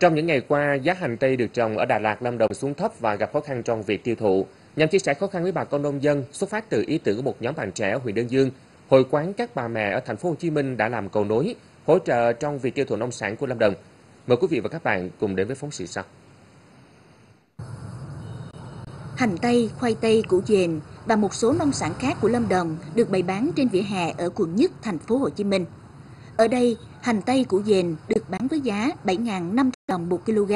Trong những ngày qua, giá hành tây được trồng ở Đà Lạt, Lâm Đồng xuống thấp và gặp khó khăn trong việc tiêu thụ. Nhằm chia sẻ khó khăn với bà con nông dân, xuất phát từ ý tưởng của một nhóm bạn trẻ ở huyện Đơn Dương, Hội quán các bà mẹ ở thành phố Hồ Chí Minh đã làm cầu nối, hỗ trợ trong việc tiêu thụ nông sản của Lâm Đồng. Mời quý vị và các bạn cùng đến với phóng sự sau. Hành tây, khoai tây, củ dền và một số nông sản khác của Lâm Đồng được bày bán trên vỉa hè ở quận Nhất, thành phố Hồ Chí Minh. Ở đây, hành tây củ dền được bán với giá 7.500 đồng một kg,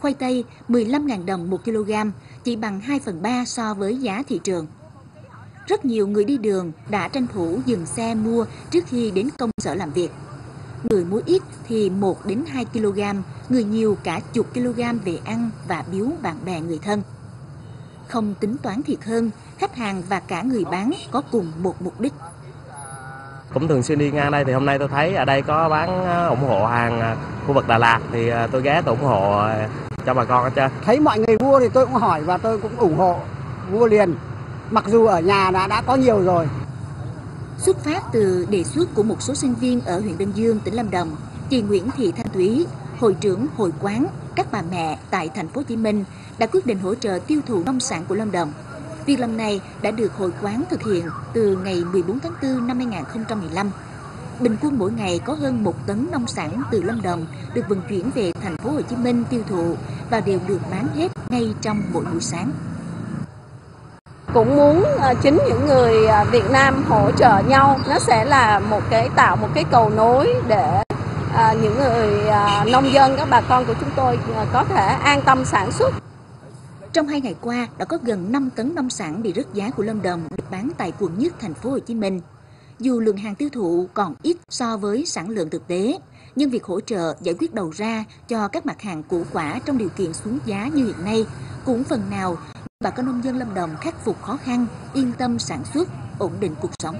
khoai tây 15.000 đồng một kg, chỉ bằng 2 phần 3 so với giá thị trường. Rất nhiều người đi đường đã tranh thủ dừng xe mua trước khi đến công sở làm việc. Người mua ít thì 1 đến 2 kg, người nhiều cả chục kg về ăn và biếu bạn bè người thân. Không tính toán thiệt hơn, khách hàng và cả người bán có cùng một mục đích. Cũng thường xuyên đi ngang đây thì hôm nay tôi thấy ở đây có bán ờ, ủng hộ hàng ờ, khu vực Đà Lạt thì ờ, tôi ghé tôi ủng hộ cho bà con ở trên. Thấy mọi người mua thì tôi cũng hỏi và tôi cũng ủng hộ mua liền. Mặc dù ở nhà đã đã có nhiều rồi. Xuất phát từ đề xuất của một số sinh viên ở huyện Đơn Dương, tỉnh Lâm Đồng, chị Nguyễn Thị Thanh Thúy, hội trưởng hội quán các bà mẹ tại thành phố Hồ Chí Minh đã quyết định hỗ trợ tiêu thụ nông sản của Lâm Đồng. Việc làm này đã được hội quán thực hiện từ ngày 14 tháng 4 năm 2015. Bình quân mỗi ngày có hơn 1 tấn nông sản từ Lâm Đồng được vận chuyển về thành phố Hồ Chí Minh tiêu thụ và đều được bán hết ngay trong mỗi buổi sáng. Cũng muốn ờ, chính những người ờ, Việt Nam hỗ trợ nhau, nó sẽ là một cái tạo một cái cầu nối để ờ, những người nông dân các bà con của chúng tôi có thể an tâm sản xuất trong hai ngày qua, đã có gần 5 tấn nông sản bị rớt giá của Lâm Đồng được bán tại quận nhất thành phố Hồ Chí Minh. Dù lượng hàng tiêu thụ còn ít so với sản lượng thực tế, nhưng việc hỗ trợ giải quyết đầu ra cho các mặt hàng củ quả trong điều kiện xuống giá như hiện nay cũng phần nào bà con nông dân Lâm Đồng khắc phục khó khăn, yên tâm sản xuất, ổn định cuộc sống.